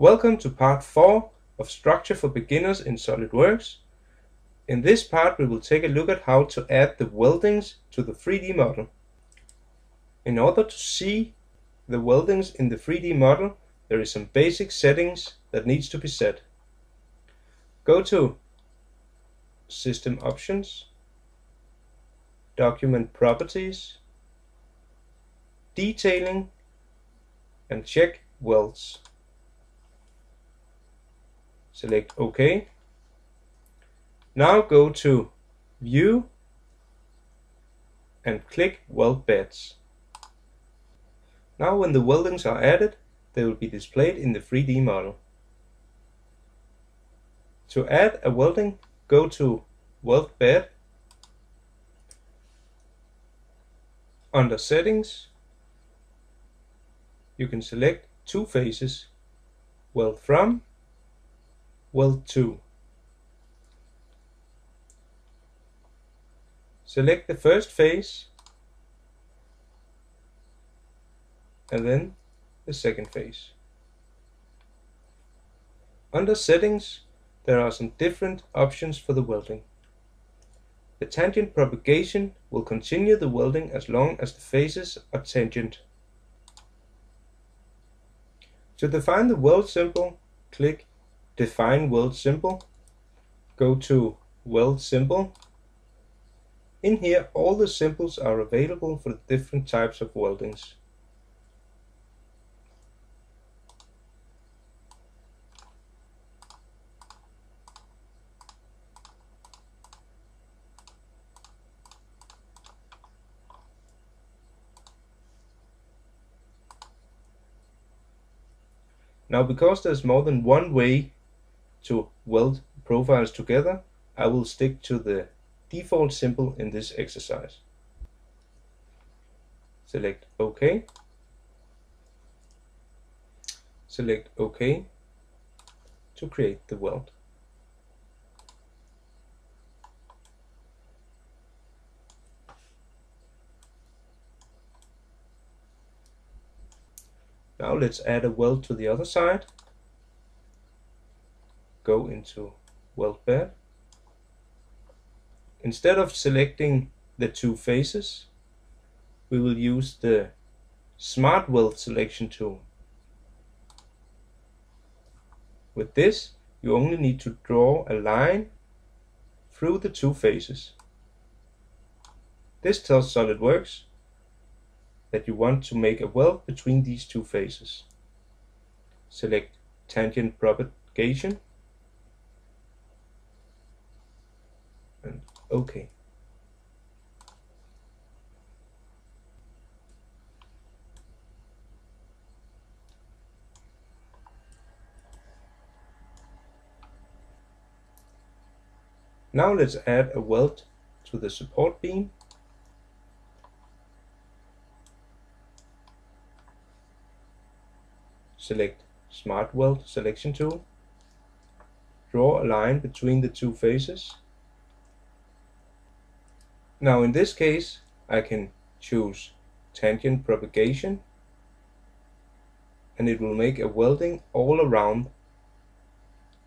Welcome to part 4 of Structure for Beginners in SolidWorks. In this part we will take a look at how to add the weldings to the 3D model. In order to see the weldings in the 3D model there is some basic settings that needs to be set. Go to System Options, Document Properties, Detailing and check Welds select OK. Now go to View and click Weld Beads. Now when the weldings are added, they will be displayed in the 3D model. To add a welding, go to Weld Bead. Under Settings, you can select two faces, Weld From Weld to. Select the first face and then the second face. Under settings there are some different options for the welding. The tangent propagation will continue the welding as long as the faces are tangent. To define the weld symbol, click define weld symbol, go to weld symbol. In here all the symbols are available for the different types of weldings. Now because there's more than one way to weld profiles together, I will stick to the default symbol in this exercise. Select OK. Select OK to create the weld. Now let's add a weld to the other side go into weld bead. Instead of selecting the two faces, we will use the Smart Weld selection tool. With this, you only need to draw a line through the two faces. This tells SolidWorks that you want to make a weld between these two faces. Select Tangent Propagation and OK. Now let's add a weld to the support beam. Select Smart Weld selection tool. Draw a line between the two faces. Now in this case I can choose tangent propagation and it will make a welding all around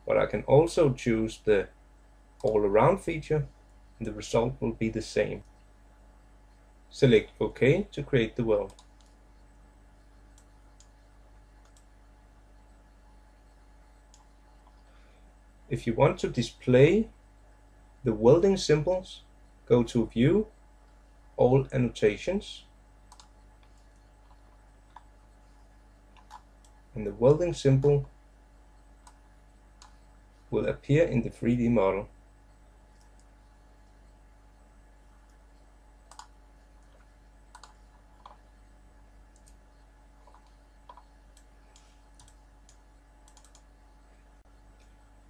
but I can also choose the all around feature and the result will be the same. Select OK to create the weld. If you want to display the welding symbols go to View, All Annotations, and the welding symbol will appear in the 3D model.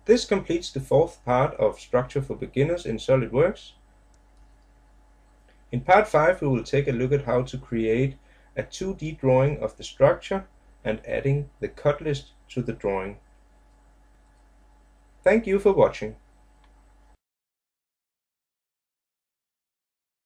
This completes the fourth part of Structure for Beginners in SolidWorks. In part 5 we will take a look at how to create a 2D drawing of the structure and adding the cut list to the drawing. Thank you for watching.